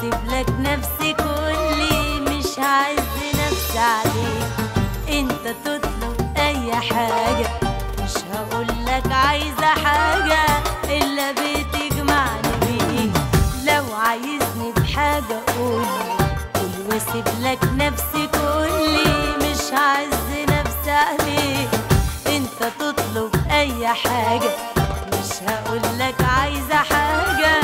سيبلك نفسي كلي مش عايز نفسي عليك. انت تطلب أي حاجة مش هقولك عايزة حاجة إلا بتجمعني بيه لو عايزني بحاجة قولي قول واسيبلك نفسي كلي مش عايز نفسي عليك. انت تطلب أي حاجة مش هقولك عايزة حاجة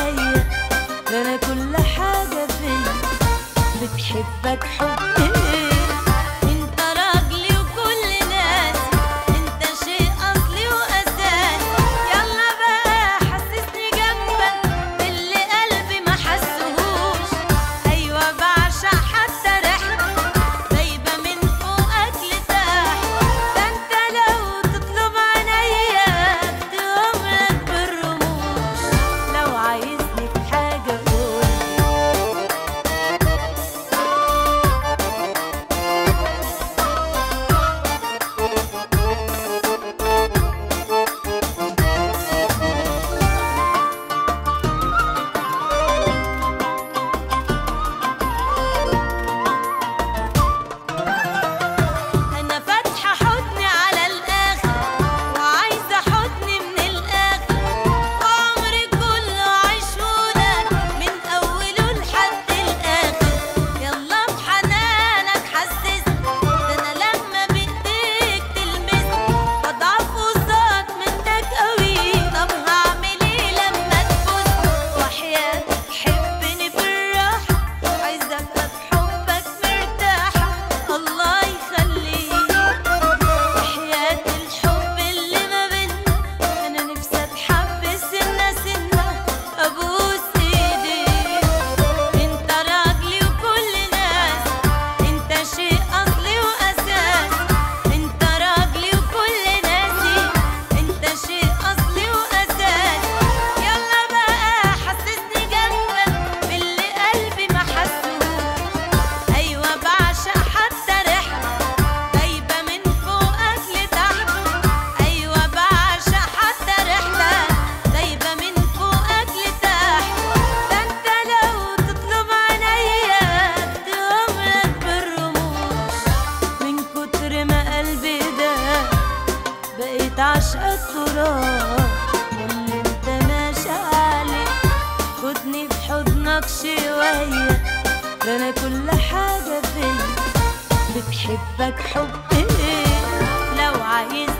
عليا ده أنا كل حاجة فيا. بتحبك حب حبك حبي ماشي عليه خدني في حضنك شوية. ده أنا كل حاجة حب إيه لو عايز